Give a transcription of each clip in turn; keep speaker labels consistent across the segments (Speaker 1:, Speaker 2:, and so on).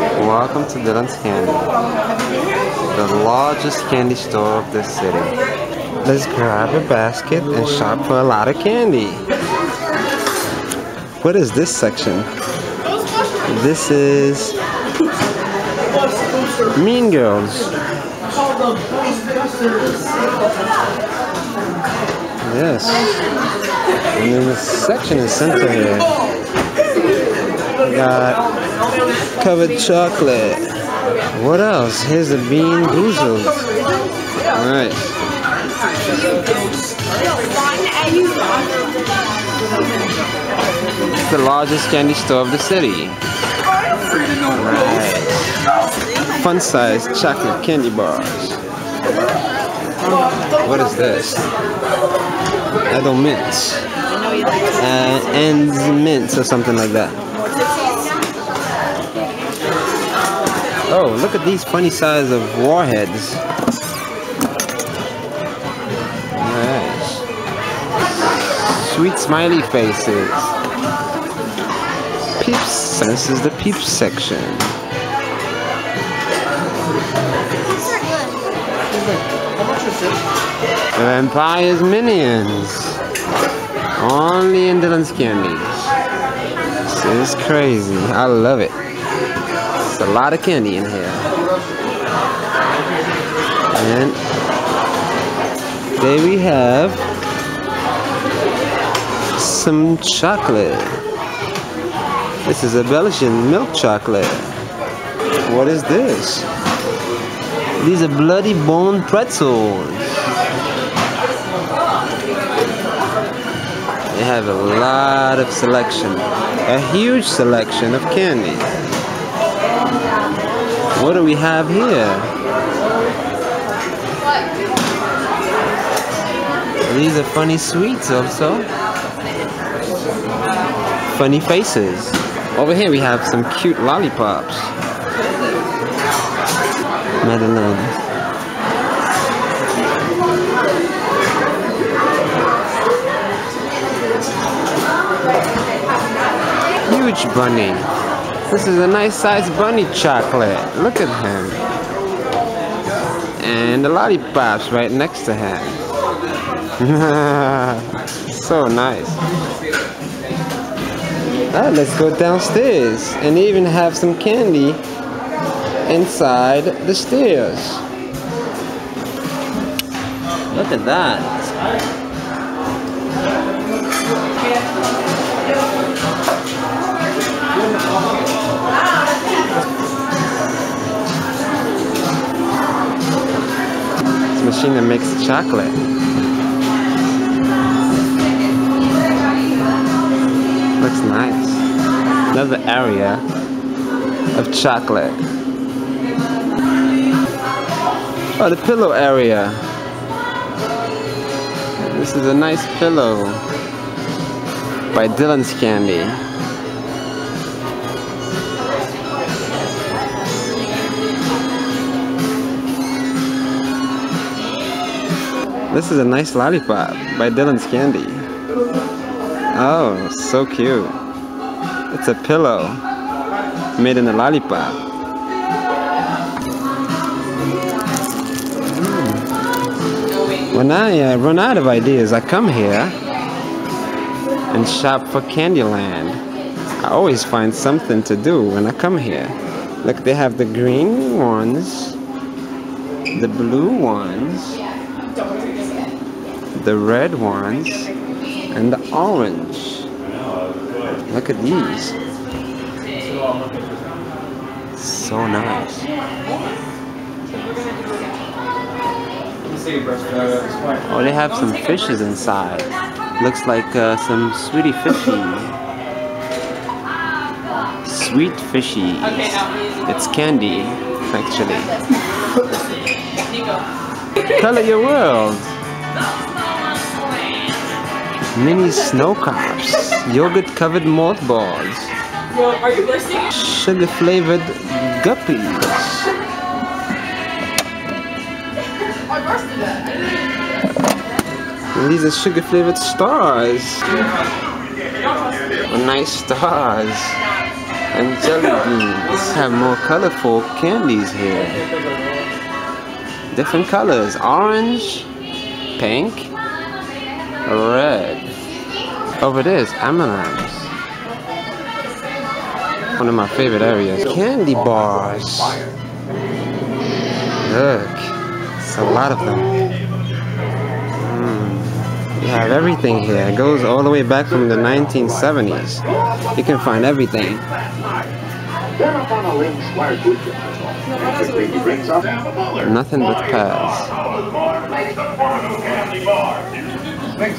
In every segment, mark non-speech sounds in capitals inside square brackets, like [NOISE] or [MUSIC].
Speaker 1: Welcome to Dylan's Candy, the largest candy store of the city. Let's grab a basket and shop for a lot of candy. What is this section? This is Mean Girls. Yes. And then the section is center here. We got covered chocolate. What else? Here's the BeanBoozled. Alright. It's the largest candy store of the city. Right. Fun size chocolate candy bars. What is this? Adult mints. Uh, and mints or something like that. Oh, look at these funny size of warheads. Nice. Sweet smiley faces. Peeps. This is the peeps section. Vampire's Minions. Only in Dylan's Candies. This is crazy. I love it. A lot of candy in here. And there we have some chocolate. This is a Belgian milk chocolate. What is this? These are bloody bone pretzels. They have a lot of selection. A huge selection of candy. What do we have here? These are funny sweets also. Funny faces. Over here we have some cute lollipops. Madeleine. Huge bunny. This is a nice sized bunny chocolate. Look at him. And the lollipops right next to him. [LAUGHS] so nice. Right, let's go downstairs and even have some candy inside the stairs. Look at that. It's a makes chocolate. Looks nice. Another area of chocolate. Oh, the pillow area. This is a nice pillow by Dylan's Candy. This is a nice lollipop by Dylan's Candy. Oh, so cute. It's a pillow made in a lollipop. Mm. When I uh, run out of ideas, I come here and shop for Candyland. I always find something to do when I come here. Look, they have the green ones, the blue ones, the red ones, and the orange. Look at these. So nice. Oh, they have some fishes inside. Looks like uh, some sweetie fishy. Sweet fishy. It's candy, actually. [LAUGHS] Color your world. Mini snow cops. Yogurt covered malt balls. Sugar flavored guppies. And these are sugar flavored stars. Nice stars. and jelly beans. Have more colorful candies here. Different colors. Orange, pink, red. Oh, Over there is M&M's. One of my favorite areas. Candy bars. Look, it's a lot of them. Hmm. You have everything here. It goes all the way back from the 1970s. You can find everything. Nothing but pads. Special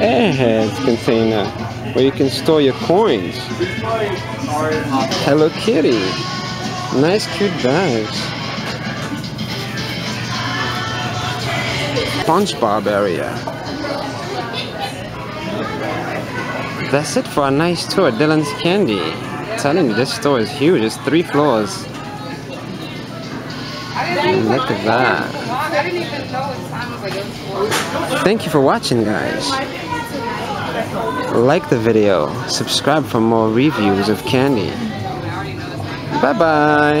Speaker 1: airheads container where you can store your coins. Hello Kitty. Nice cute bags. SpongeBob area. That's it for a nice tour Dylan's Candy. I'm telling you, this store is huge. It's three floors. Look at that. Thank you for watching, guys. Like the video. Subscribe for more reviews of candy. Bye-bye.